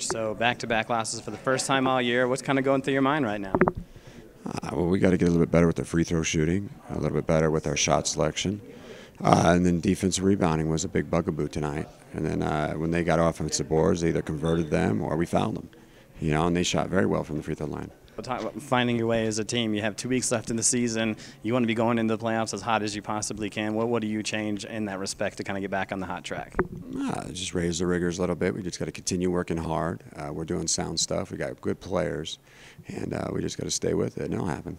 So back-to-back losses for the first time all year. What's kind of going through your mind right now? Uh, well, we got to get a little bit better with the free throw shooting, a little bit better with our shot selection. Uh, and then defensive rebounding was a big bugaboo tonight. And then uh, when they got offensive boards, they either converted them or we fouled them. You know, and they shot very well from the free throw line. We'll talk about finding your way as a team. You have two weeks left in the season. You want to be going into the playoffs as hot as you possibly can. What, what do you change in that respect to kind of get back on the hot track? Uh, just raise the rigors a little bit. We just got to continue working hard. Uh, we're doing sound stuff. We got good players, and uh, we just got to stay with it, and it'll happen.